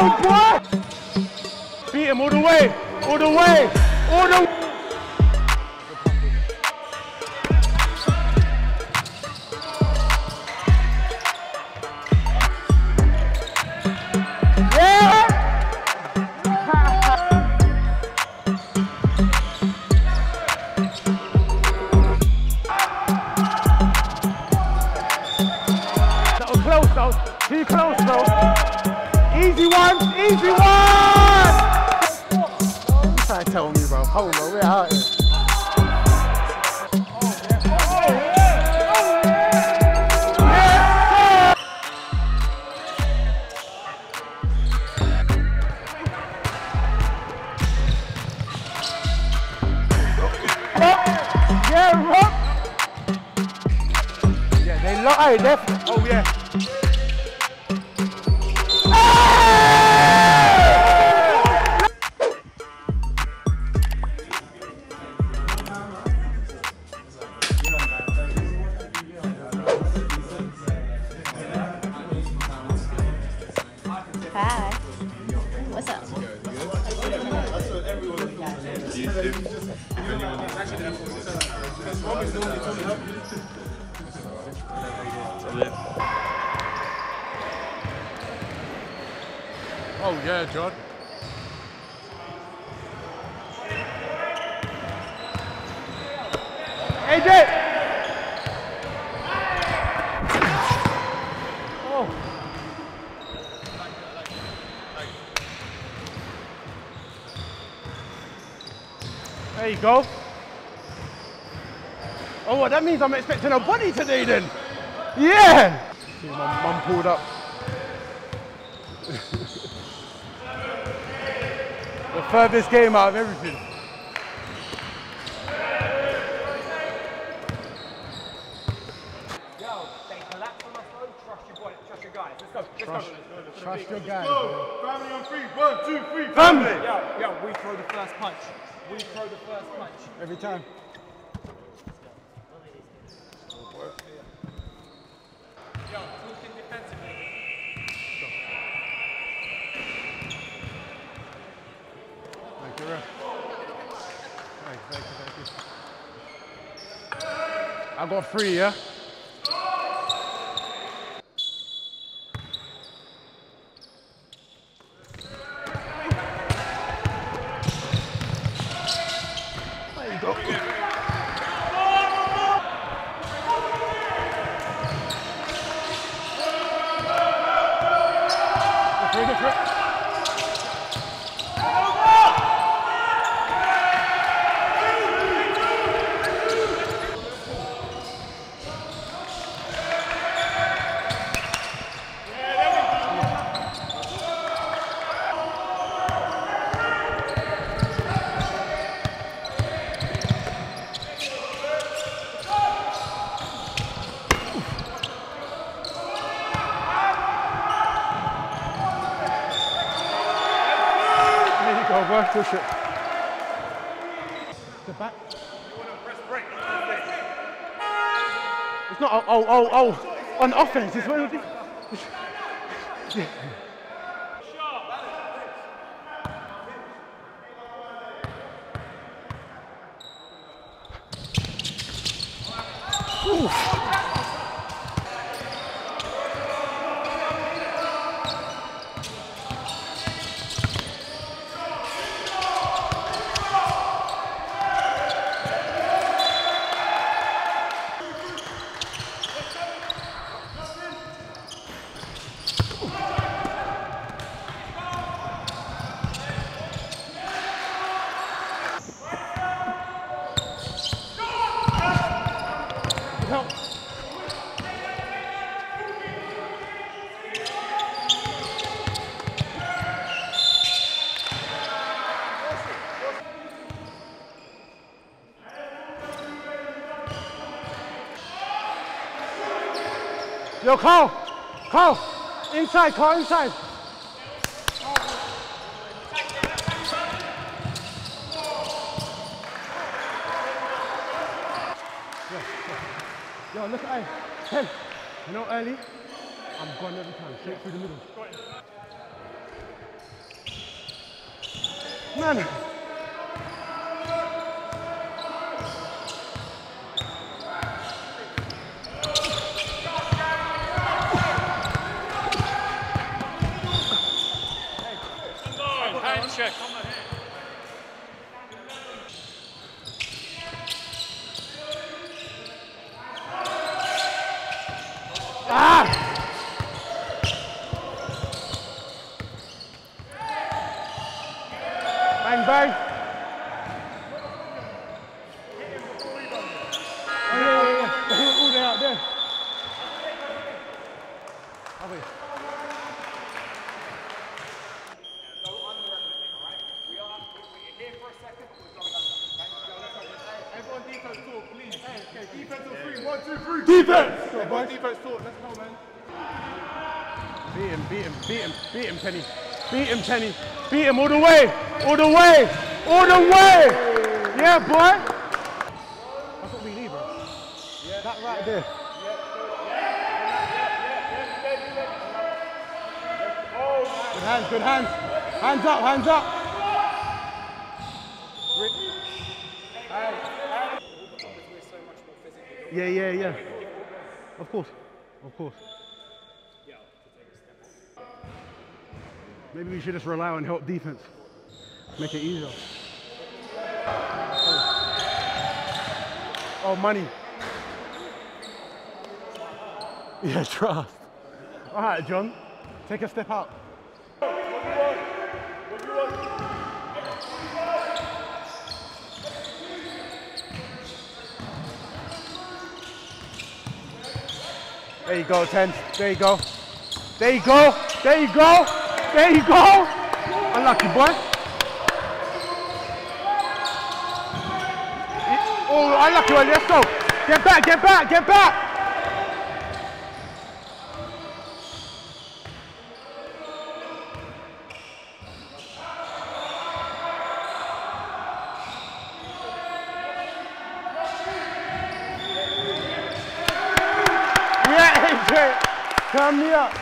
go, boy! Beat him all the way, all the way, all the way. Oh, yeah, John. AJ! Oh. There you go. Oh, well, that means I'm expecting a body today then. Yeah. See, my mum pulled up. Furthest game out of everything. Yo, they collapse on us though. Trust your boy, trust your guys. Let's go. Let's go. Trust your guy. Family on three. One, two, three. Family. Yo, yo, we throw the first punch. We throw the first punch. Every time. Yo, talking defensively. Thank you, ref. Thank you, thank you, thank you. I got three, yeah? Go. Different. There you go, boy. Push it. The back. It's not, oh, oh, on offense. It's what Yo, call. Call. Inside, call inside. Yo, look at him. You know, early, I'm gone every time. Straight through the middle. Man. Beat him, beat him, beat him, beat him, Penny. Beat him, Penny. Beat him all the way, all the way, all the way. Yeah, boy. That's what we need, bro. Yeah. That right there. Good hands, good hands. Hands up, hands up. Yeah, yeah, yeah. Of course, of course. Maybe we should just rely on help defense. Make it easier. Oh, oh money. Yeah, trust. All right, John. Take a step out. There you go, 10. There you go. There you go. There you go. There you go. Unlucky boy. Oh, unlucky one. Let's go. Get back, get back, get back. AJ. Turn me up.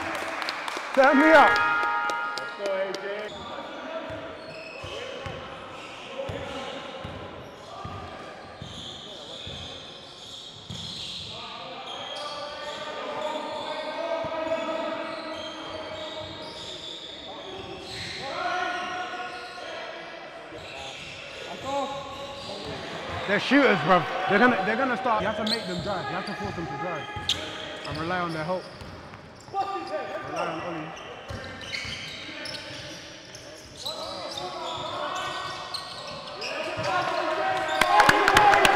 Turn me up. They're shooters, bro. They're gonna they're gonna start. You have to make them drive. You have to force them to drive. And rely on on Ollie.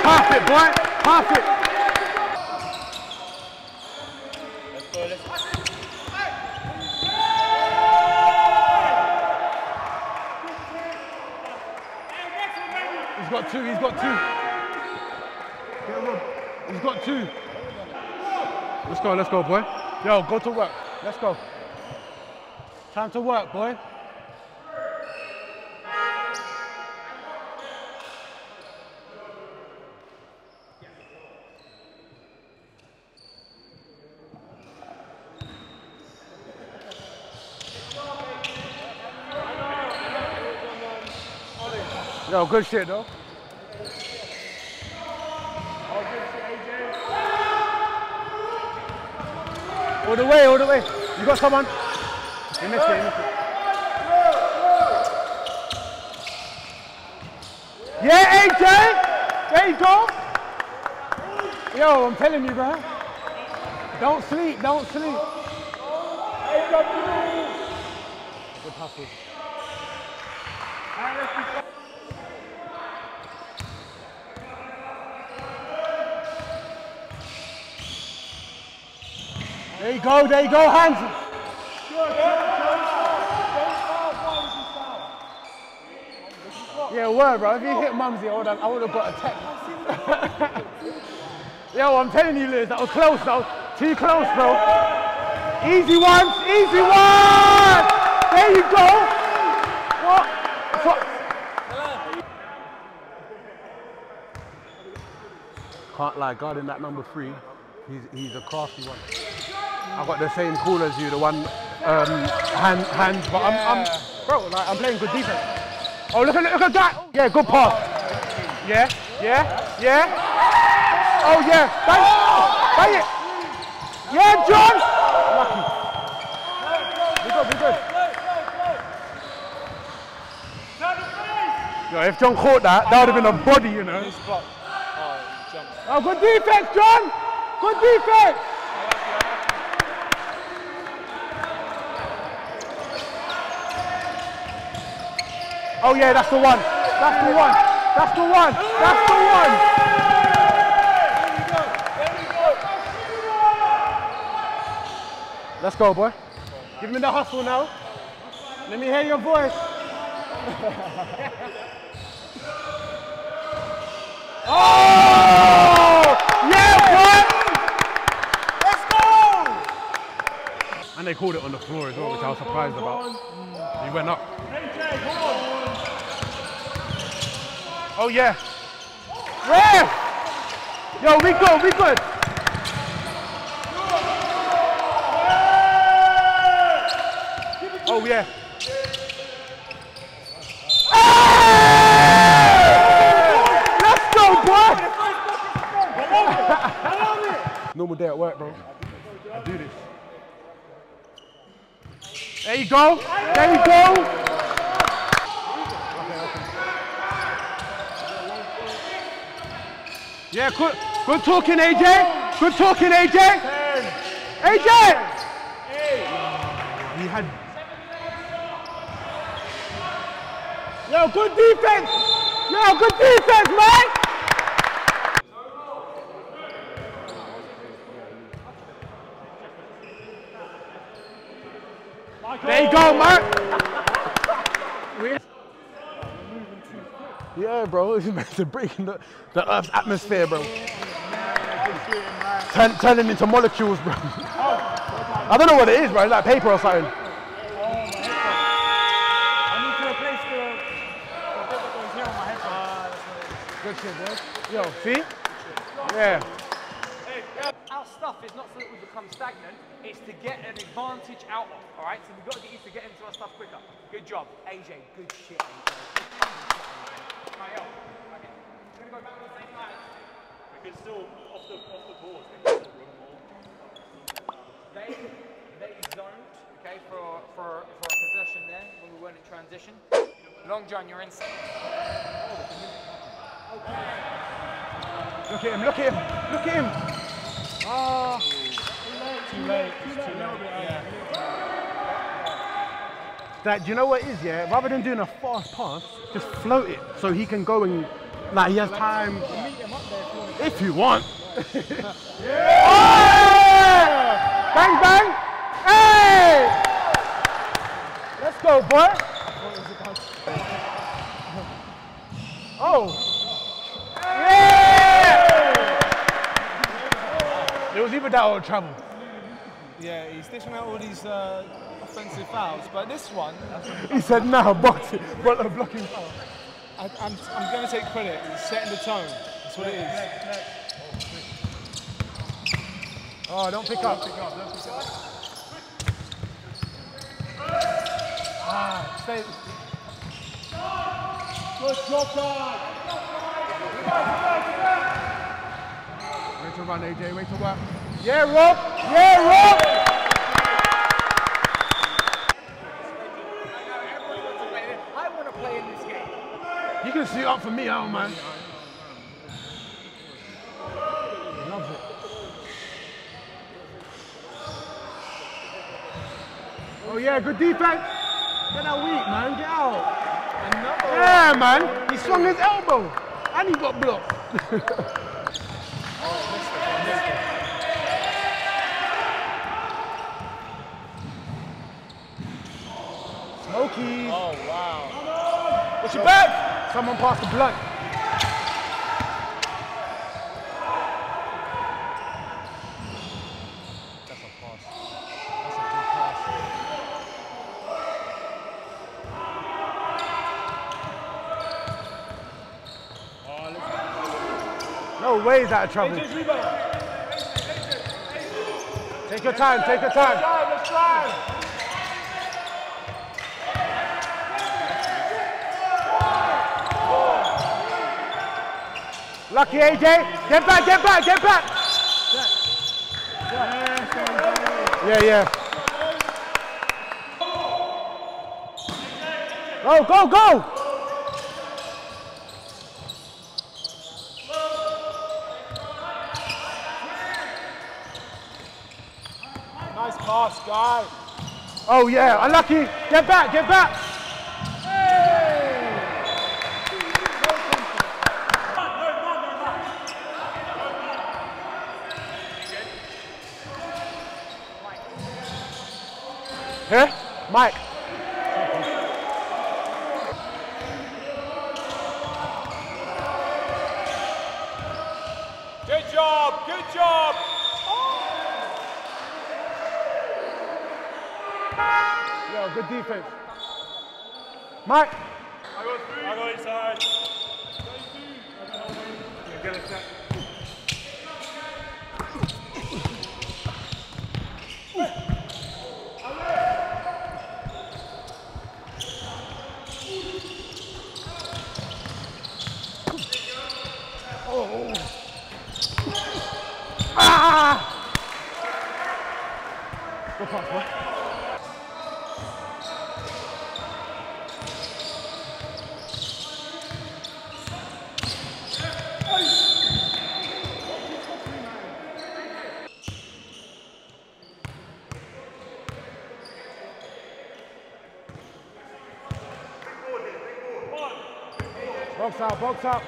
Half it, boy. Half it. He's got two, he's got two. He's got two. Let's go, let's go, boy. Yo, go to work. Let's go. Time to work, boy. Yo, good shit though. All the way, all the way. You got someone? You missed it, you missed it. Yeah, AJ! There you go. Yo, I'm telling you, bro. Don't sleep, don't sleep. Good hustle. There you go, there you go, hands. Yeah, word, bro. If you hit Mumsy, I would have, I would have got a text. Yo, I'm telling you, Liz, that was close, though. Too close, bro. Easy ones, easy one. There you go. What? What? Can't lie, guarding that number three, he's, he's a crafty one. I got the same call as you, the one um, hand, hands, but I'm, I'm, bro, like I'm playing good defense. Oh, look at look at that. Yeah, good pass. Yeah, yeah, yeah. Oh yeah, bang, bang it. Yeah, John. Lucky. We good, we good. Yo, if John caught that, that would have been a body, you know. Oh, good defense, John. Good defense. Oh yeah, that's the one. That's the one. That's the one. That's the one. Let's go, boy. Give me the hustle now. Let me hear your voice. oh! Yeah, boy! Let's go! And they called it on the floor as well, which I was surprised about. He went up. Oh yeah. Ref! Yo, we good, we good. Oh yeah. Hey! Let's go, boy! Normal day at work, bro. I do this. There you go. There you go. Yeah, good, good talking, AJ. Good talking, AJ. AJ. He had. Yo, good defense. Yo, good defense, man. There you go, man. Yeah, bro, it's breaking the, the Earth's atmosphere, bro. Turn, turning into molecules, bro. I don't know what it is, bro. It's like paper or something. Yo, see? Yeah. Our stuff is not so that we become stagnant, it's to get an advantage out of, alright? So we've got to get you to get into our stuff quicker. Good job. AJ, good shit, AJ. We can still, off the, off the board, They, they zoned, okay, for, for, for a possession there when we weren't in transition. Long John, you're inside. Look at him, look at him, look at him. Ah. too late. It's too late. Yeah. That, do you know what is it is, yeah? Rather than doing a fast pass, just float it so he can go and, like, he has time. If you want. yeah! Bang, bang! Hey! Let's go, boy. Oh. Yeah! It was either that or trouble. Yeah, he's dishing out all these uh, offensive fouls, but this one, He said, no, box it. But a blocking foul. I, I'm, I'm going to take credit. He's setting the tone. That's what it is. Oh, don't pick up. Ah, stay. Wait to run, AJ. Wait to work. Yeah, Rob. Yeah, Rob. I want to play in this game. You can suit up for me, I don't mind. Loves it. Oh yeah, good defense. Get that weak, man. Get out. Yeah, man. He swung his elbow. And he got blocked. Smokey. Oh, wow. What's your back? Someone passed the blunt. That's a pass. That's a good pass. Ah, no way is out of trouble. Take your time, take your time. Lucky AJ. Get back, get back, get back. Yeah, yeah. Go, go, go. Nice pass, guy. Oh yeah, unlucky. Get back, get back. Here, Mike. Good job, good job. Yo, good defense. Mike. I got inside. Ah! Go. Box out, box out.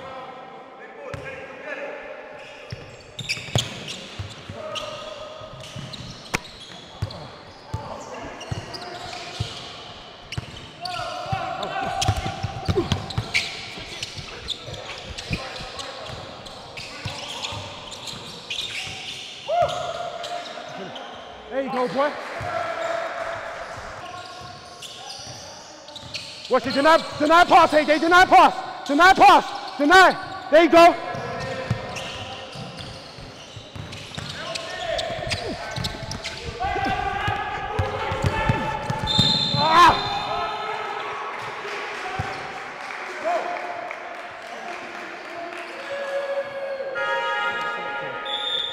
There you go, boy. Watch it, deny, deny pass, AJ, deny pass, deny pass, deny. There you go. Ah!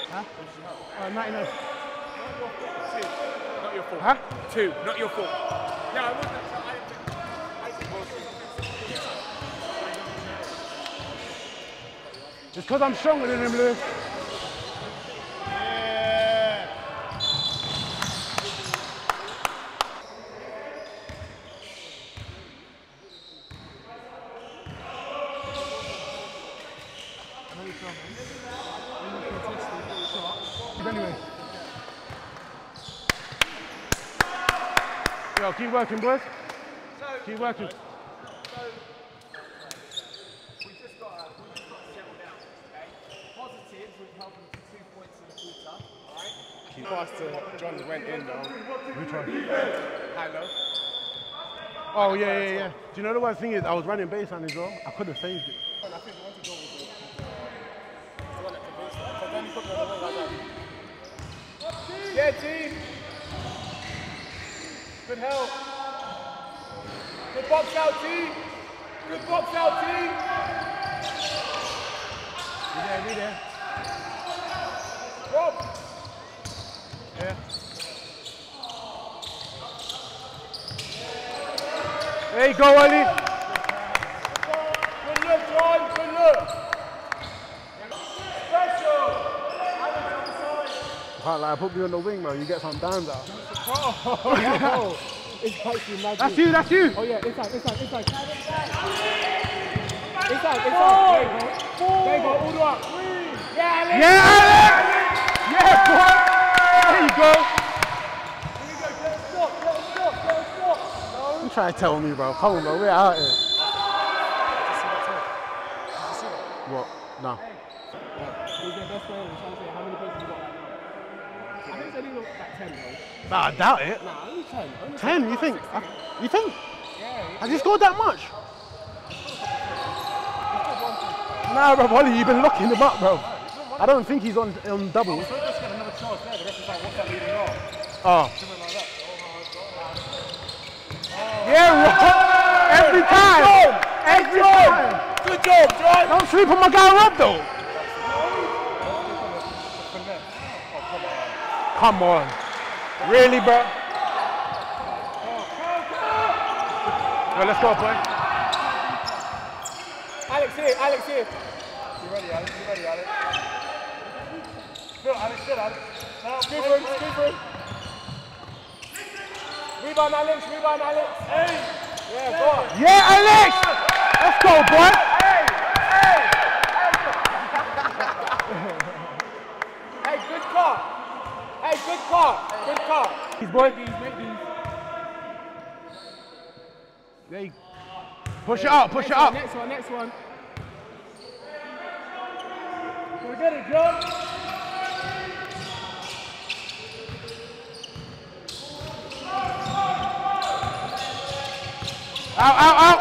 Huh? Uh, 99. Not your fault. Huh? Two, not your fault. Yeah, I wasn't. I, It's because I'm stronger than him, Lewis. Anyway. Yo, keep working, boys. Keep working. We just got to we just got to settle down, okay? Positives, we've held them to two points in the quarter, alright? Pass to John went in though. Which one? High low. Oh, yeah, yeah, yeah. Do you know the worst thing is I was running baseline as well. I could have saved it. And I think the one to go was the, the one that convinced us. Because then he put the wing like that. Yeah, team. Good help. Good box out, team. Good box out, team. Be there, be there. Rob. There you go, Ali. Good look, John. Good look. Special. Can't lie, put me on the wing, bro. You get some downs out. Oh, it's actually magic. That's you, that's you. Oh yeah, inside, inside, inside. Inside, inside. There you go. There you go, all the way up. Yeah, Ali. Yeah, Alex! Yeah, boy. There you go. Trying to tell me, bro? Come on, bro. We're out here. What? No. Who's their best player? I'm trying to say, how many points have you got right now? I think it's only like 10 though. Nah, I doubt it. Nah, only 10. Only 10, you think? Uh, You think? Yeah, Has he scored that much? he's got one point. Nah, bro, Holly, you've been locking him up, bro. I don't think he's on, on doubles. So yeah, right. Every time. Every time. Good job, John. Don't sleep on my guy up, though. Come on. Really, bro? Well, let's go, boy. Alex here, Alex here. You ready, Alex? You ready, Alex? No, Alex, good, Alex. No, good, good, good. Rebound, Alex, rebound, Alex. Hey! Yeah, go on. Yeah, Alex! Let's go, boy. Hey, good car. Hey, good car. Good car. These boy. There you Push it up, push it up. Next one, next one. Go get it, John. Out, out, out.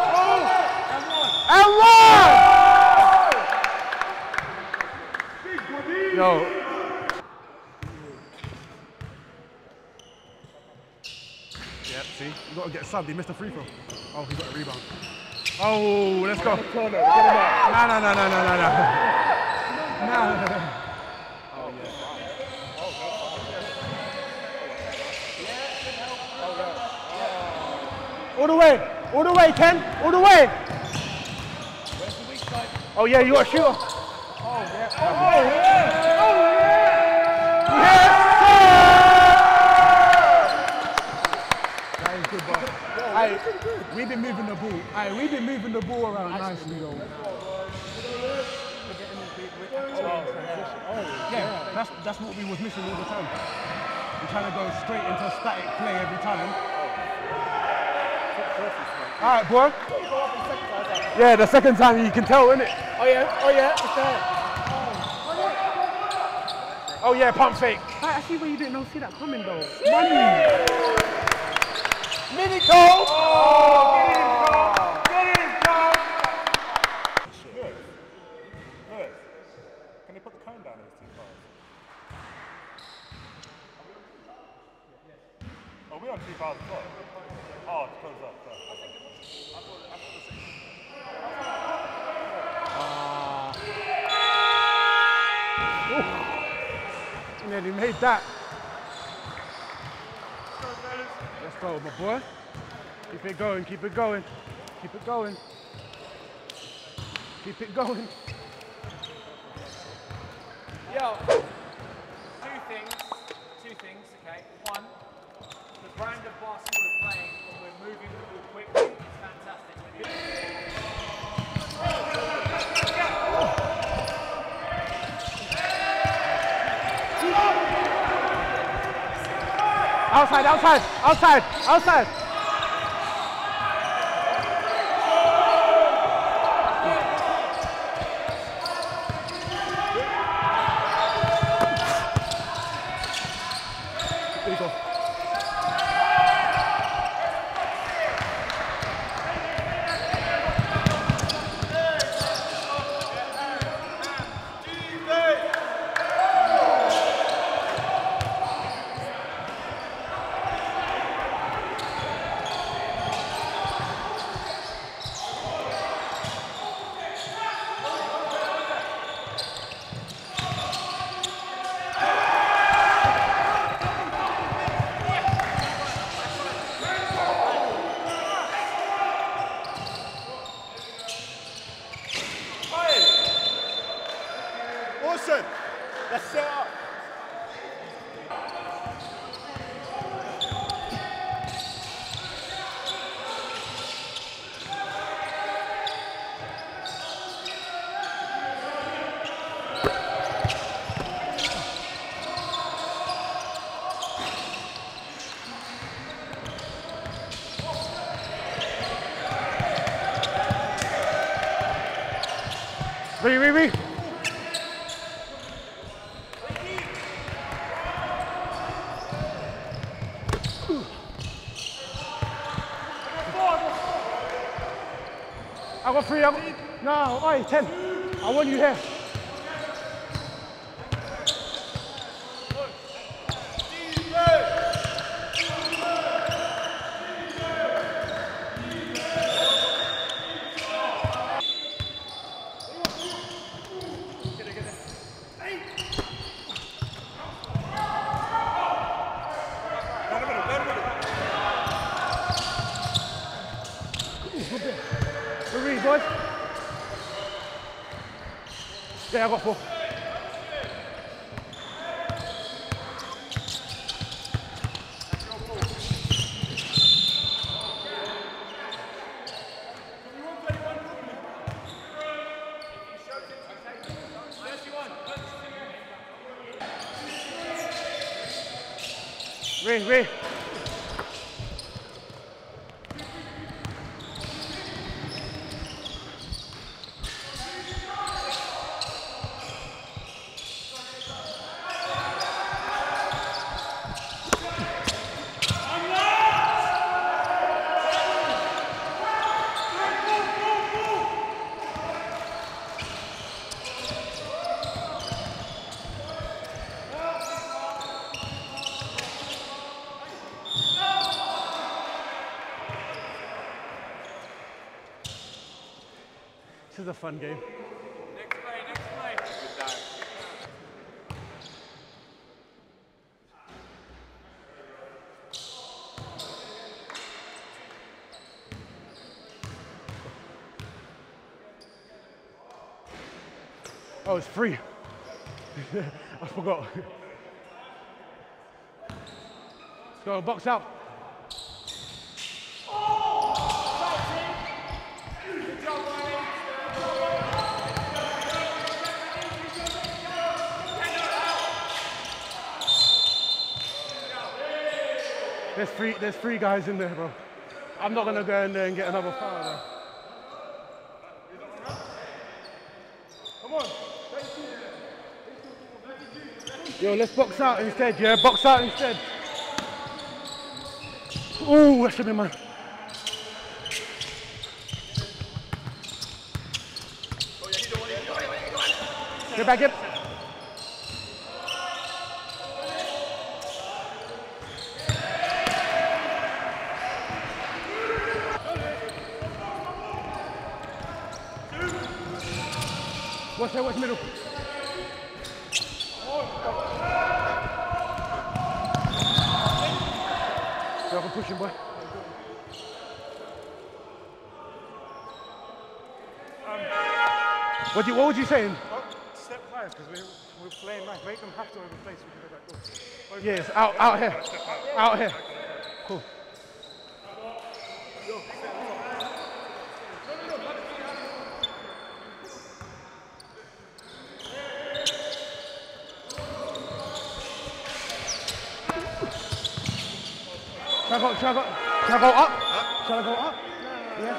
And one! And one. Yo. Yep, see? You gotta get subbed. He missed a free throw. Oh, he got a rebound. Oh, let's go. Corner, get him out. No, no, no, no, no, no, no. No, oh, no, no. All the way, all the way, Ken, all the way. Oh yeah, you got a shooter. Oh yeah. Oh yeah. Oh yeah. Yes. That is good, we've been moving the ball. Aye, we've been moving the ball around nicely though. Yeah, that's that's what we was missing all the time. We're trying to go straight into static play every time. All right, boy. Yeah, the second time you can tell, innit? Oh yeah, oh yeah, it's there. Oh yeah, pump fake. I see where you didn't know see that coming though. Money. Mini goal. Oh, get in, Cole. Get in, Cole. Lewis, Lewis, can you put the cone down in his two cars? Oh, we're on two cars as well. Made that. Let's go, my boy. Keep it going, keep it going. Keep it going. Keep it going. Yo, two things, two things, okay. One, the brand of basketball we're playing when we're moving the ball quickly is fantastic. When you- Outside, outside, outside, got three. I got, no, oi, ten. I want you here. Good boys. Yeah, I got four. Ray, Ray. This is a fun game. Next play, next play. Oh, it's free. I forgot. Let's go, box out. There's three, there's three guys in there, bro. I'm not gonna go in there and get another foul. Though. Yo, let's box out instead, yeah? Box out instead. Ooh, that should be mine. Get back in. Watch that, watch middle. Go for pushing, boy. What, do you, saying? Oh, step higher because we're, we're playing nice. Make them have to overplay so we can go back door. Yes, out, out here. Out here. Cool. Shall I go, shall I go, shall I go up? Shall I go up? Yeah.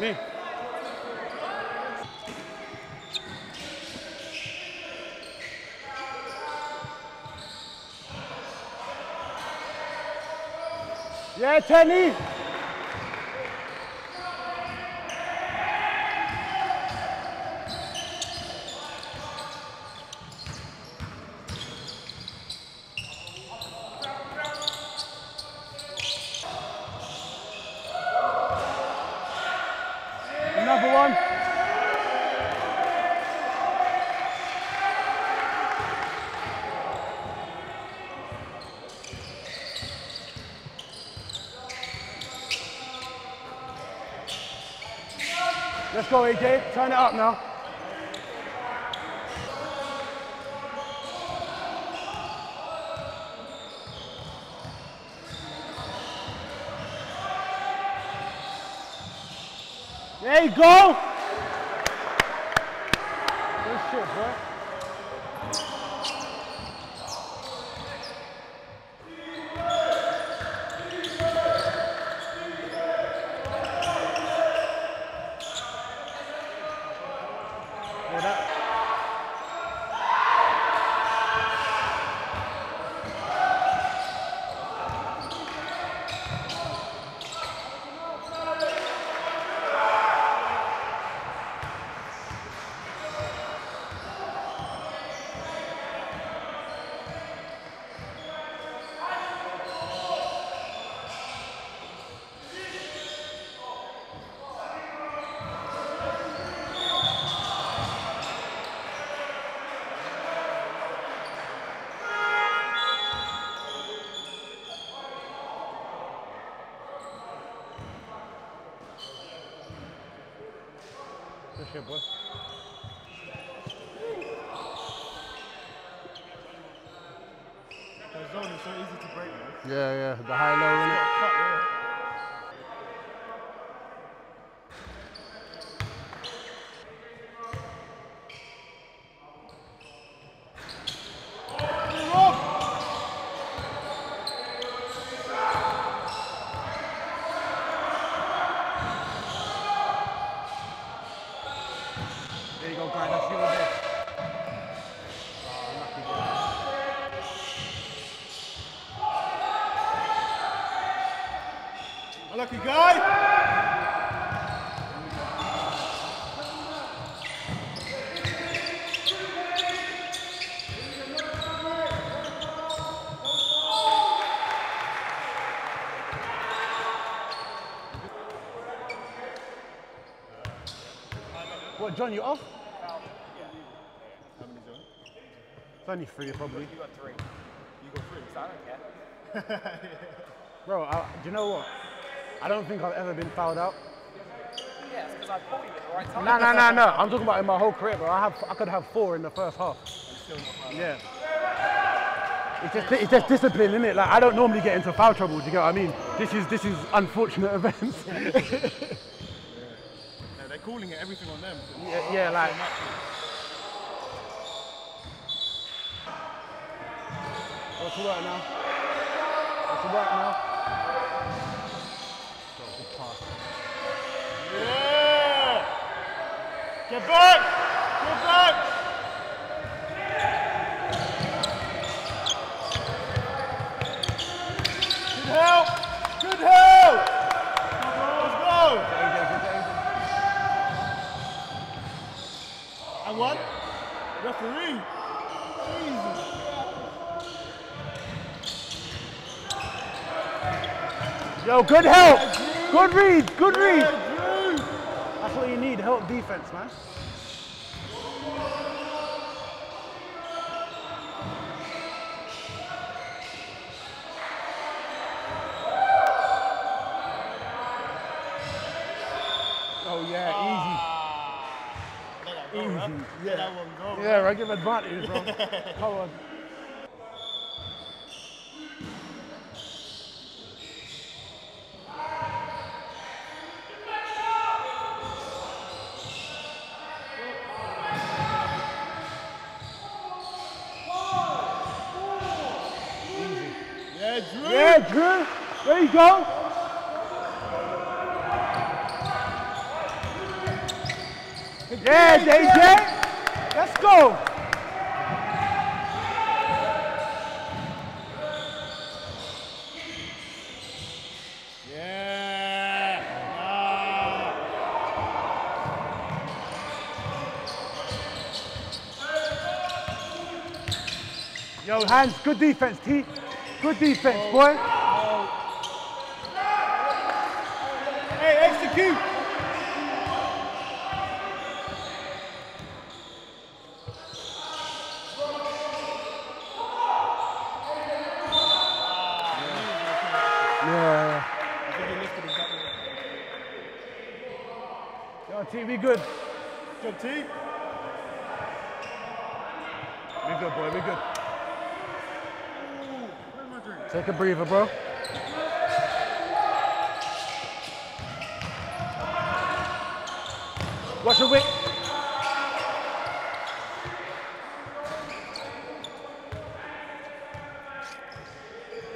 Me. Yeah, Tenny. Go, AJ. Turn it up now. There you go. Good shit, bro. Yeah, that- Good shit, boy. The zone is so easy to break, man. Yeah, yeah. The high low, innit? Cut, yeah. There you go, guy. That's your best. Oh, lucky boy. Unlucky guy. What, John, you off? How many zone? It's only three, probably. You got three. You got three. So I don't care. Bro, I, do you know what? I don't think I've ever been fouled out. Yeah, it's because I pulled you at the right time. No, no, no, no. I'm talking about in my whole career, bro. I have, I could have four in the first half. Yeah. It's just, it's just discipline, isn't it? Like I don't normally get into foul trouble. Do you get what I mean? This is, this is unfortunate events. Yeah, they're calling it everything on them. yeah, yeah, like. What's the work now? What's the work now? Oh, good pass. Yeah! Get back! Get back! Good help! Good help! Let's go! And one. Referee. Jesus. Yo, good help. Good read. Good read. Yeah, Drew. That's what you need. Help defense, man. Oh yeah, ah. Let that go, Easy, huh? yeah. Let that one go. Yeah, I give advantage, bro. Come on. Yeah, Drew. Yeah, Drew. There you go. Yeah, JJ. Let's go. Yeah. Ah. Yo, hands. Good defense, T. Good defense, boy. Hey, execute. Yeah. I think he lifted his back. Yo, T, we good. Good T. We good, boy. We good. Where's my drink? Take a breather, bro. Watch your wick.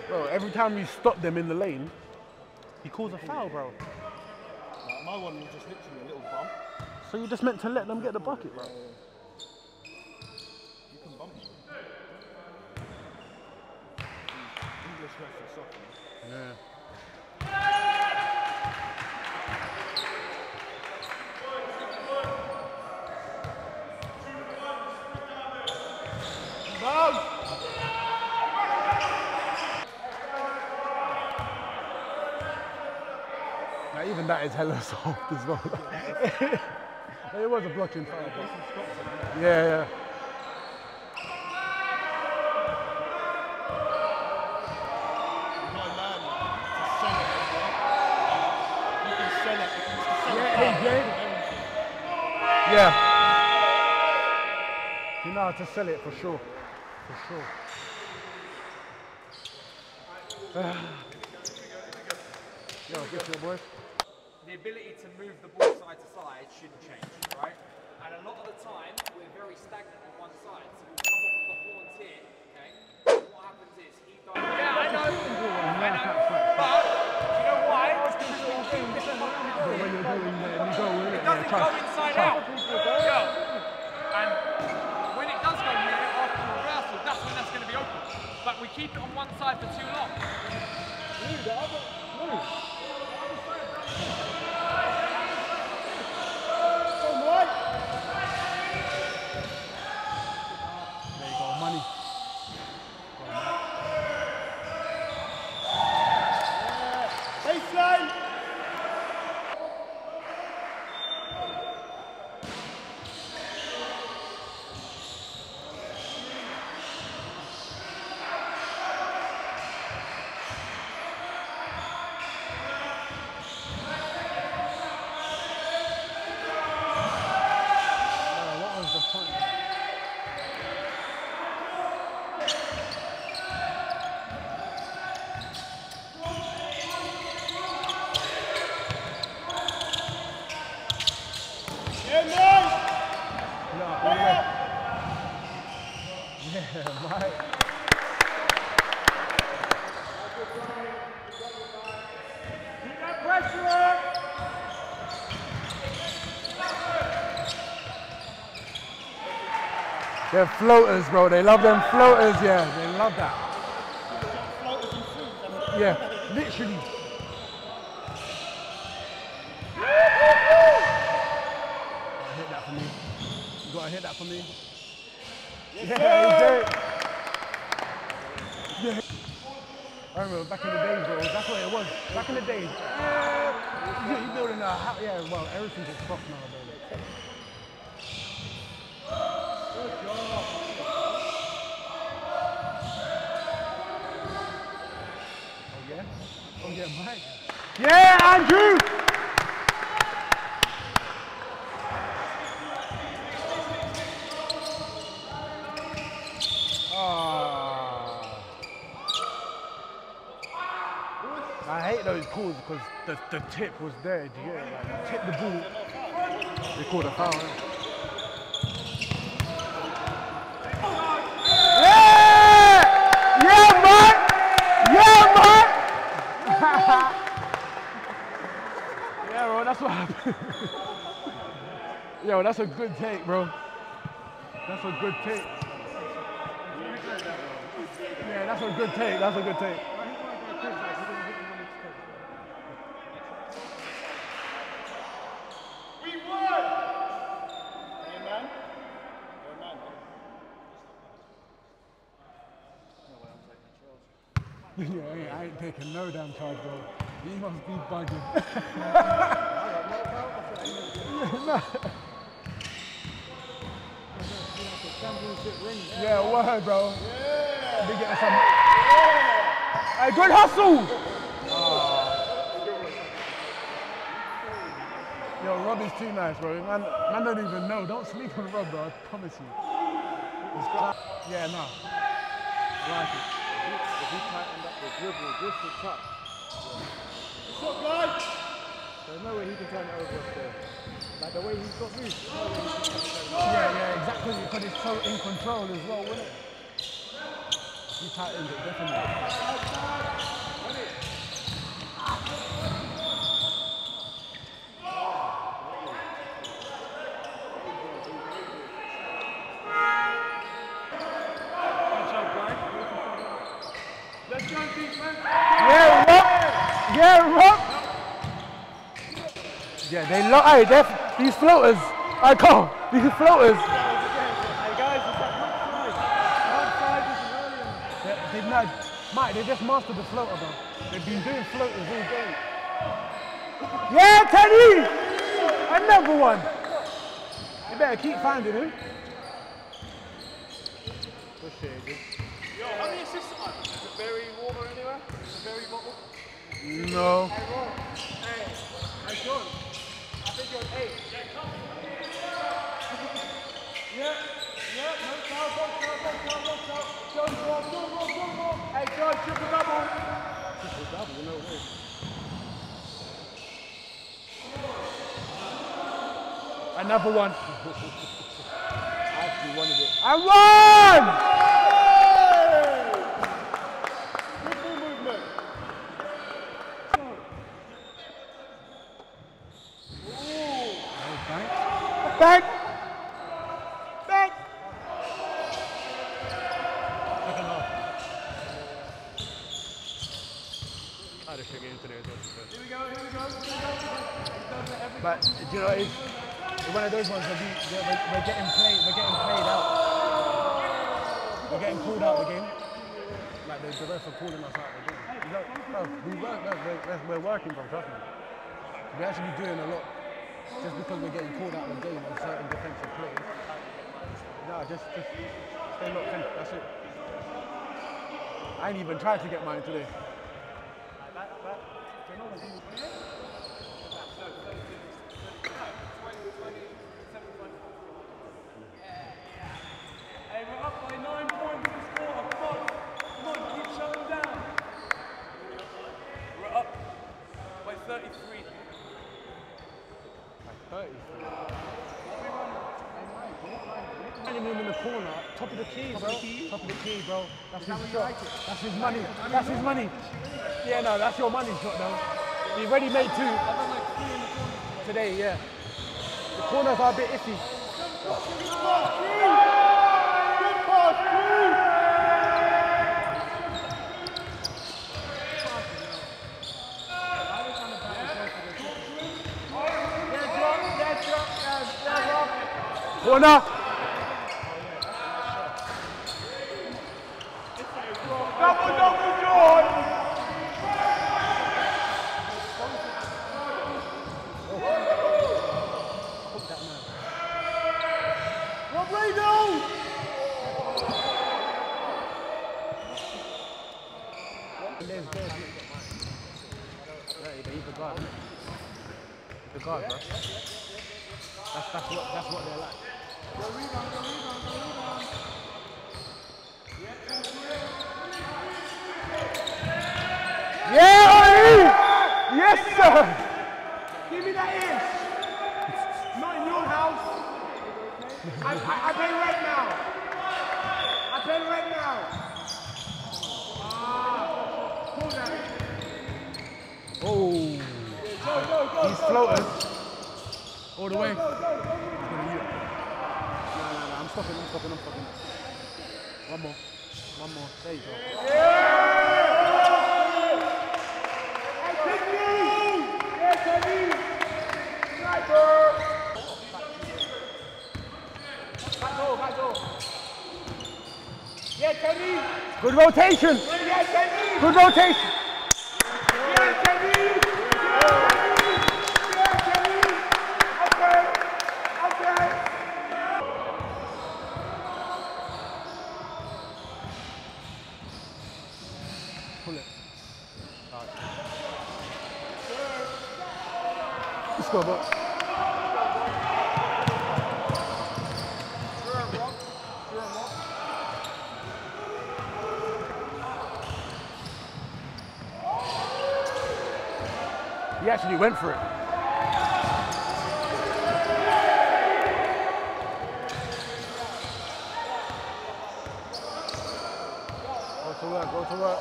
Bro, every time you stop them in the lane, he calls a foul, bro. My one was just literally a little bump. So you're just meant to let them get the bucket, bro. You can bump me. English refs are soft, man. Yeah. Now even that is hella soft as well. it was a blocking foul. Yeah, yeah. You can't learn to sell it as well. You can sell it. You can sell Yeah, it. hey, Jay. yeah. You know how to sell it for sure. For sure. Yo, get to your boys. the ability to move the ball side to side shouldn't change, right? And a lot of the time, we're very stagnant on one side. So we'll come off of the horns here, okay? And what happens is he does. Yeah, I know. I know. But do you know why? But when you're doing that, you go with it. It doesn't go inside out. Yeah. And when it does go here after the reversal, that's when that's going to be open. But we keep it on one side for too long. There you go, money. Baseline. Uh, what was the point? Yeah, man. No, yeah. Yeah, right. Keep that pressure on. They're floaters, bro. They love them floaters, yeah. They love that. Yeah, literally. Hit that for me. You gotta hit that for me. yeah, Yeah. I remember back in the days, bro. That's what it was. Back in the days. Yeah, you, building a house. Yeah, well, everything's just soft now, baby. Oh yeah, Mike. Yeah, Andrew! Ah. I hate those calls because the, the tip was there. Do you get it? Like, tip the ball. They called a foul. innit? Yeah! Yeah, Mike! Yeah, Mike! yeah, bro, that's what happened. Yo, that's a good take, bro. That's a good take. Yeah, that's a good take. That's a good take. Yeah, I ain't, I ain't taking no damn charge, bro. He must be bugging. yeah, word, bro. Yeah. They getting some. Hey, good hustle. Ah. Yo, Rob is too nice, bro. Man, man don't even know. Don't sleep on Rob, bro. I promise you. Yeah, no. I like it. If he tightened up the dribble just a touch, What's up, guys? There's no way he can turn it over up there. Like the way he's got moved. Yeah, yeah, exactly. Because it's so in control as well, isn't it? He tightened it, definitely. Let's go, defense. Yeah, Rob! Yeah, Rob! They love. Hey, these floaters. I can't. These floaters. Hey guys, it's that outside. Outside is brilliant. They, they, no, Mike, they just mastered the floater, bro. They've been doing floaters all day. Yeah, Teddy! Another one. You better keep finding him. Push it. Yo, how many assists are there? Uh, is it very water anywhere? Is it very bottle? No. Hey. Hey, hey, John. I think Another one. I actually wanted it. And one! Be fair. Here we go, here we go. We But you know, it's, one of those ones where we, we're getting played, we're getting played out. We're getting pulled out game. Like the, the refs are pulling us out game. You know, bro, we work, no, we're, we're, working, bro, trust me. We're actually doing a lot. Because we're getting pulled out of the game on certain defensive plays. No, just, just stay locked in. That's it. I ain't even tried to get mine today. Hey, we're up by nine points in the score. Come on. Come on, keep shutting down. We're up by 33. Finding him in the corner, top of the key, bro. Top of the key, bro. That's his shot. That's his money. That's his money. Yeah, no, that's your money shot, though. He already made two. Today, yeah. The corners are a bit iffy. Good pass, Drew. Yeah, drop, yeah, drop, yeah, yeah, drop. Corner. Double, double, George. Robredo! There's there. Yeah, he's the guard. He's the guard, bro. That's, that's, what, that's what they're like. Yeah, Oli! Yes, sir! Give me that in. Not in your house. I, I, I pay rent now. I pay rent now. Ah, pull that. Oh, Go, go, go. he's floating. All the way. Go, go, go. No, no, no, I'm stopping, I'm stopping, I'm stopping. One more. One more. There you go. Back door, back door. Yeah, Teddy. Good rotation. Good rotation. Yeah, Teddy. Yeah, Teddy. Okay. Okay. Pull it. Let's go, bro. He actually went for it. Go to work, go to work.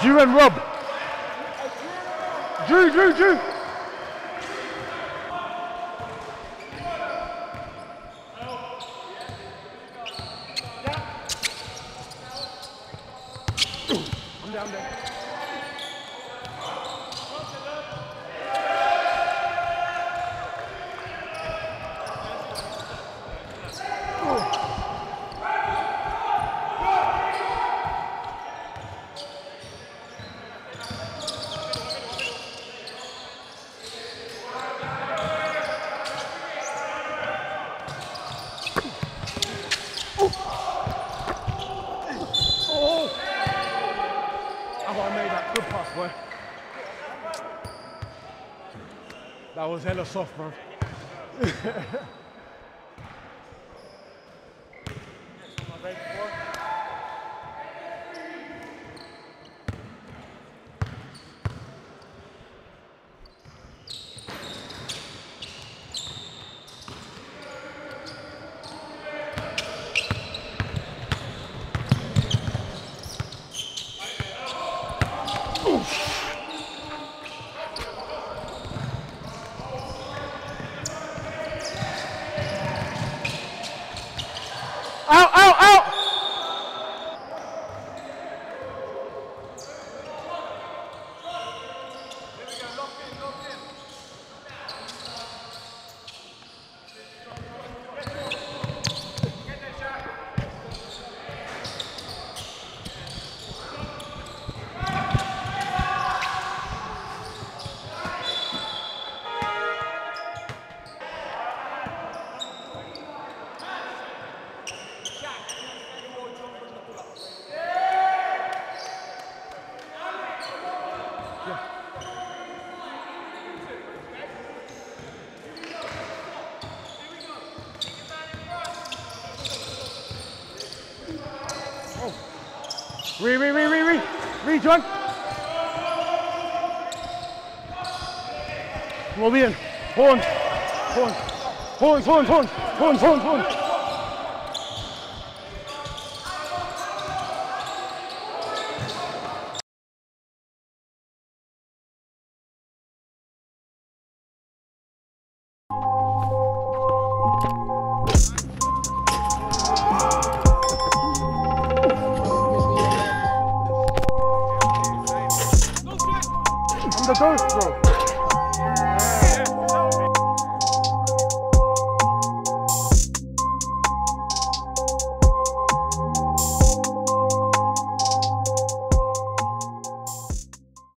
Drew and Rob. Drew, Drew, Drew. I'm down there. Oh! I gotta make that good pass, boy. That was hella soft, bro. Re, re, re, re, re. Re, John. Come on, Ian. Horns. Horns. Horns, horns, horns. Horns, horns, horns.